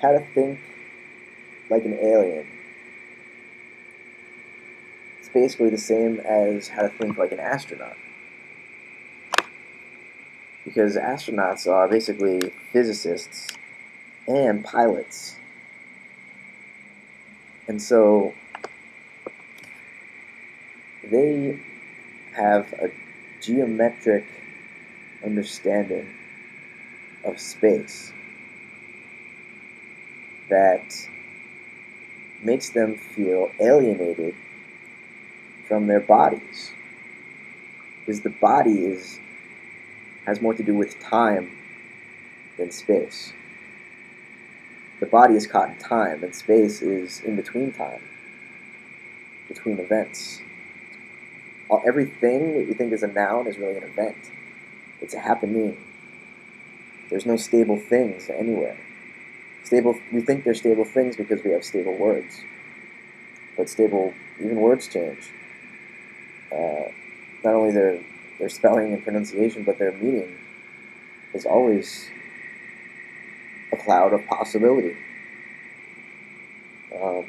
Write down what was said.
how to think like an alien. It's basically the same as how to think like an astronaut. Because astronauts are basically physicists and pilots. And so they have a geometric understanding of space that makes them feel alienated from their bodies. Because the body is has more to do with time than space. The body is caught in time, and space is in between time, between events. All, everything that you think is a noun is really an event. It's a happening. There's no stable things anywhere. Stable. We think they're stable things because we have stable words, but stable even words change. Uh, not only their their spelling and pronunciation, but their meaning is always a cloud of possibility. Um,